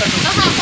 Nó không